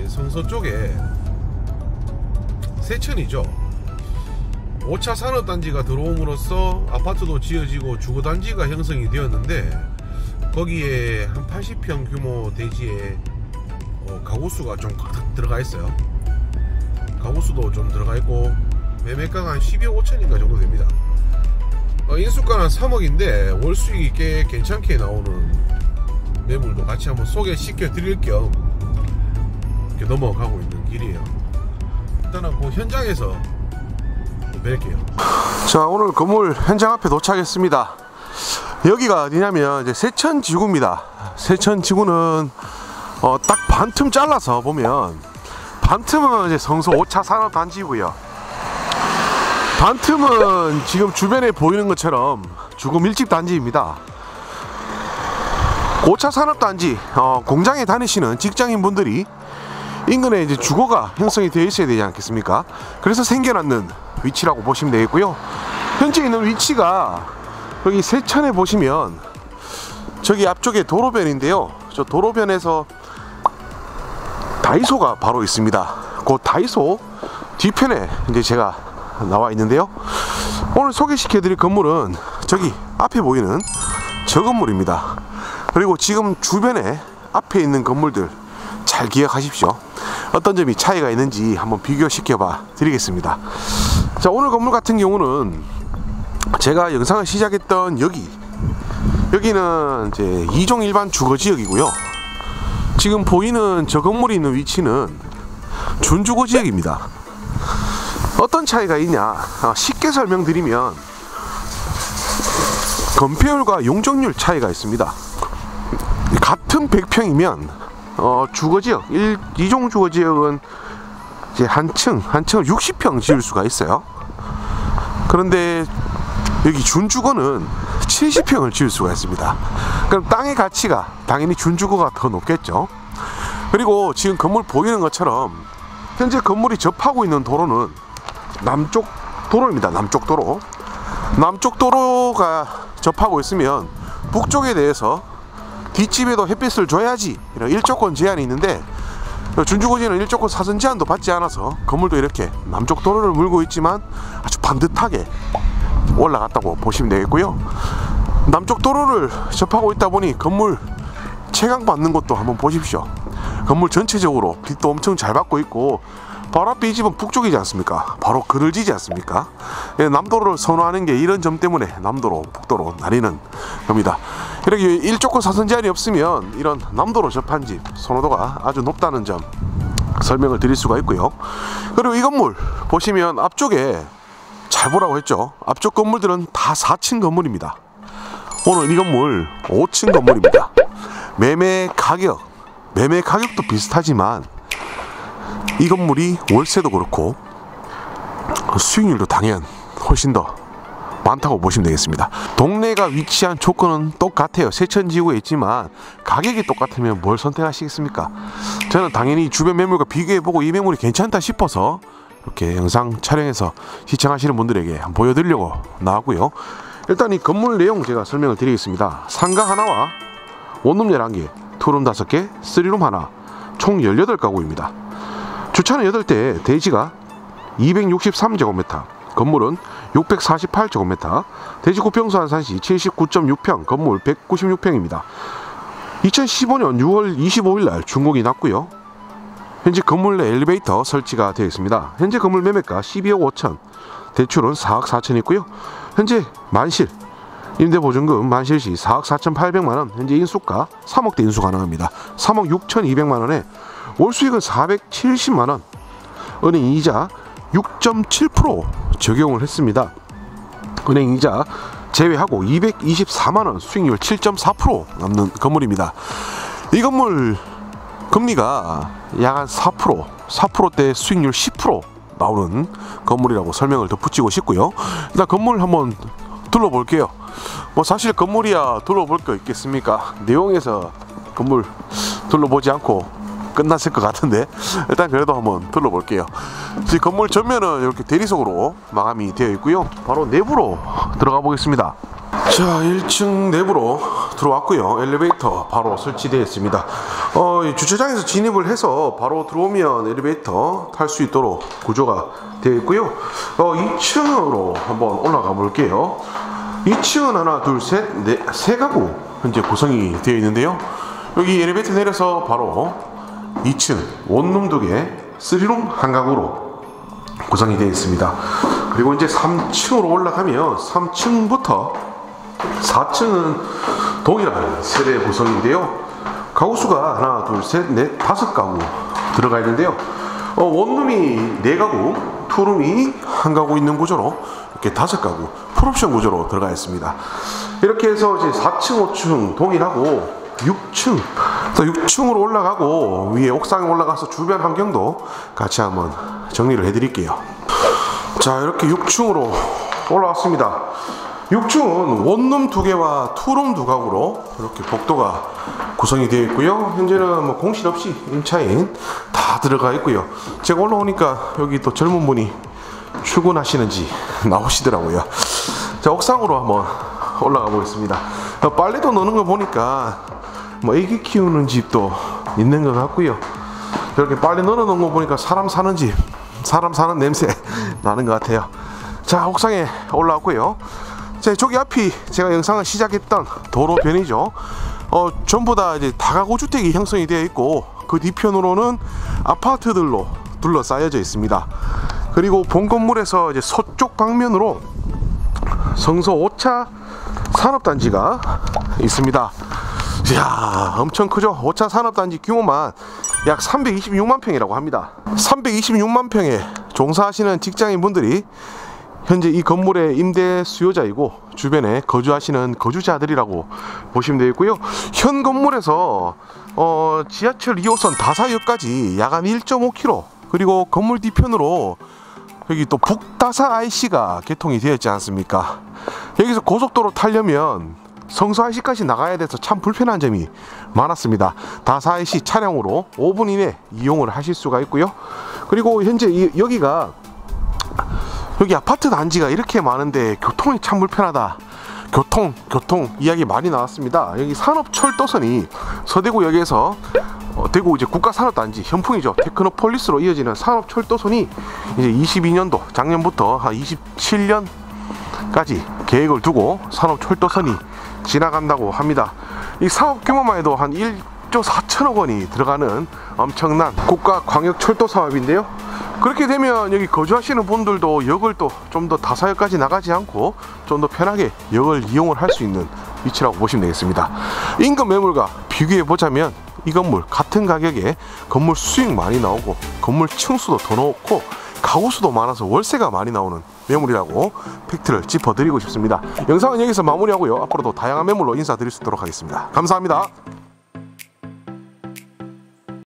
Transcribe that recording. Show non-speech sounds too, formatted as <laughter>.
예, 성서 쪽에 세천이죠. 5차 산업단지가 들어옴으로써 아파트도 지어지고 주거단지가 형성이 되었는데 거기에 한 80평 규모 대지에 어, 가구수가 좀 가득 들어가 있어요. 가구수도 좀 들어가 있고 매매가가 한 12억 5천인가 정도 됩니다. 어, 인수가는 3억인데 월 수익이 꽤 괜찮게 나오는 매물도 같이 한번 소개시켜 드릴 겸 이렇게 넘어가고 있는 길이에요. 일단은 그 현장에서 또 뵐게요. 자 오늘 건물 현장 앞에 도착했습니다. 여기가 어디냐면 이제 세천지구입니다. 세천지구는 어, 딱 반틈 잘라서 보면 반틈은 이제 성소 5차 산업단지고요. 반틈은 지금 주변에 보이는 것처럼 주거 밀집 단지입니다. 5차 산업단지 어, 공장에 다니시는 직장인 분들이 인근에 이제 주거가 형성이 되어 있어야 되지 않겠습니까? 그래서 생겨났는 위치라고 보시면 되겠고요. 현재 있는 위치가 여기 세천에 보시면 저기 앞쪽에 도로변인데요. 저 도로변에서 다이소가 바로 있습니다. 그 다이소 뒤편에 이제 제가 나와 있는데요. 오늘 소개시켜 드릴 건물은 저기 앞에 보이는 저 건물입니다. 그리고 지금 주변에 앞에 있는 건물들 잘 기억하십시오. 어떤 점이 차이가 있는지 한번 비교시켜 봐 드리겠습니다. 자, 오늘 건물 같은 경우는 제가 영상을 시작했던 여기 여기는 이제 이종 일반 주거 지역이고요. 지금 보이는 저 건물이 있는 위치는 준주거 지역입니다. 어떤 차이가 있냐? 아, 쉽게 설명드리면 건폐율과 용적률 차이가 있습니다. 같은 100평이면 어, 주거지역 1, 2종 주거지역은 이제 한 층, 한 층을 60평 지을 수가 있어요. 그런데 여기 준주거는 70평을 지을 수가 있습니다. 그럼 땅의 가치가 당연히 준주거가 더 높겠죠. 그리고 지금 건물 보이는 것처럼 현재 건물이 접하고 있는 도로는 남쪽 도로입니다. 남쪽 도로. 남쪽 도로가 접하고 있으면 북쪽에 대해서 뒷집에도 햇빛을 줘야지 이런 일조권 제한이 있는데 준주거지는 일조권 사선 제한도 받지 않아서 건물도 이렇게 남쪽 도로를 물고 있지만 아주 반듯하게 올라갔다고 보시면 되겠고요. 남쪽 도로를 접하고 있다 보니 건물 채광 받는 것도 한번 보십시오. 건물 전체적으로 빛도 엄청 잘 받고 있고 바로 앞에 이 집은 북쪽이지 않습니까? 바로 그를 지지 않습니까? 예, 남도로를 선호하는 게 이런 점 때문에 남도로, 북도로 나뉘는 겁니다. 이렇게 일조권 사선 제한이 없으면 이런 남도로 접한 집 선호도가 아주 높다는 점 설명을 드릴 수가 있고요. 그리고 이 건물 보시면 앞쪽에 잘 보라고 했죠. 앞쪽 건물들은 다 4층 건물입니다. 오늘 이 건물 5층 건물입니다. 매매 가격, 매매 가격도 비슷하지만 이 건물이 월세도 그렇고 수익률도 당연 훨씬 더 많다고 보시면 되겠습니다. 동네가 위치한 조건은 똑같아요. 세천지구에 있지만 가격이 똑같으면 뭘 선택하시겠습니까? 저는 당연히 주변 매물과 비교해보고 이 매물이 괜찮다 싶어서 이렇게 영상 촬영해서 시청하시는 분들에게 보여드리려고 나왔고요. 일단 이 건물 내용 제가 설명을 드리겠습니다. 상가 하나와 원룸 11개, two room 5개, three room 하나, 총 18가구입니다. 주차는 8대, 대지가 263제곱미터, 건물은 648제곱미터, 대지 구평수 환산시 79.6평, 건물 196평입니다. 2015년 6월 25일 날 준공이 났고요. 현재 건물 내 엘리베이터 설치가 되어 있습니다. 현재 건물 매매가 12억 5천, 대출은 4억 4천 있고요. 현재 만실 임대보증금 만실 시 4억 4천 8백만 원, 현재 인수가 3억대 인수 가능합니다. 3억 6천 2백만 원에 월 수익은 470만 원, 은행 이자 6.7% 적용을 했습니다. 은행 이자 제외하고 224만 원, 수익률 7.4% 남는 건물입니다. 이 건물 금리가 약 한 4%, 4%대 수익률 10% 나오는 건물이라고 설명을 덧붙이고 싶고요. 일단 건물 한번 둘러볼게요. 뭐 사실 건물이야 둘러볼 거 있겠습니까? 내용에서 건물 둘러보지 않고 끝났을 것 같은데 일단 그래도 한번 둘러볼게요. 지금 건물 전면은 이렇게 대리석으로 마감이 되어 있고요. 바로 내부로 들어가 보겠습니다. 자, 1층 내부로 들어왔고요. 엘리베이터 바로 설치되어 있습니다. 어, 이 주차장에서 진입을 해서 바로 들어오면 엘리베이터 탈 수 있도록 구조가 되어 있고요. 어, 2층으로 한번 올라가 볼게요. 2층은 하나, 둘, 셋, 네, 세 가구 현재 구성이 되어 있는데요. 여기 엘리베이터 내려서 바로 2층 원룸 두 개, 3룸 한 가구로 구성이 되어 있습니다. 그리고 이제 3층으로 올라가면 3층부터 4층은 동일한 세대 구성인데요. 가구 수가 하나, 둘, 셋, 넷, 다섯 가구 들어가 있는데요. 어, 원룸이 네 가구, 투룸이 한 가구 있는 구조로 이렇게 다섯 가구 풀옵션 구조로 들어가 있습니다. 이렇게 해서 이제 4층, 5층 동일하고 6층 또 6층으로 올라가고 위에 옥상에 올라가서 주변 환경도 같이 한번 정리를 해드릴게요. 자 이렇게 6층으로 올라왔습니다. 6층은 원룸 두 개와 투룸 두 가구로 이렇게 복도가 구성이 되어 있고요. 현재는 뭐 공실 없이 임차인 다 들어가 있고요. 제가 올라오니까 여기 또 젊은 분이 출근하시는지 <laughs> 나오시더라고요. 자 옥상으로 한번 올라가 보겠습니다. 어, 빨래도 넣는 거 보니까 뭐 애기 키우는 집도 있는 것 같고요 이렇게 빨리 넣어놓은 거 보니까 사람 사는 집 사람 사는 냄새 <laughs> 나는 것 같아요. 자 옥상에 올라왔고요. 자 저기 앞이 제가 영상을 시작했던 도로변이죠. 어 전부 다 이제 다가구 주택이 형성이 되어 있고 그 뒤편으로는 아파트들로 둘러싸여져 있습니다. 그리고 본 건물에서 이제 서쪽 방면으로 성서 5차 산업단지가 있습니다. 이야 엄청 크죠? 5차 산업단지 규모만 약 326만 평이라고 합니다. 326만 평에 종사하시는 직장인분들이 현재 이 건물의 임대 수요자이고 주변에 거주하시는 거주자들이라고 보시면 되겠고요. 현 건물에서 어, 지하철 2호선 다사역까지 야간 1.5km 그리고 건물 뒤편으로 여기 또 북다사 IC가 개통이 되어 있지 않습니까? 여기서 고속도로 타려면 성수 IC까지 나가야 돼서 참 불편한 점이 많았습니다. 다사 IC 차량으로 5분 이내 이용을 하실 수가 있고요. 그리고 현재 이, 여기가 여기 아파트 단지가 이렇게 많은데 교통이 참 불편하다. 교통, 교통 이야기 많이 나왔습니다. 여기 산업철도선이 서대구역에서 어, 대구 이제 국가산업단지 현풍이죠. 테크노폴리스로 이어지는 산업철도선이 이제 22년도 작년부터 한 27년까지 계획을 두고 산업철도선이 지나간다고 합니다. 이 사업 규모만 해도 한 1조 4천억 원이 들어가는 엄청난 국가 광역 철도 사업인데요. 그렇게 되면 여기 거주하시는 분들도 역을 또 좀 더 다사역까지 나가지 않고 좀 더 편하게 역을 이용을 할 수 있는 위치라고 보시면 되겠습니다. 인근 매물과 비교해 보자면 이 건물 같은 가격에 건물 수익 많이 나오고 건물 층수도 더 높고 가구 수도 많아서 월세가 많이 나오는 매물이라고 팩트를 짚어드리고 싶습니다. 영상은 여기서 마무리하고요. 앞으로도 다양한 매물로 인사드릴 수 있도록 하겠습니다. 감사합니다.